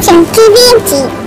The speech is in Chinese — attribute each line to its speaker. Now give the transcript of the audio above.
Speaker 1: 讲第几集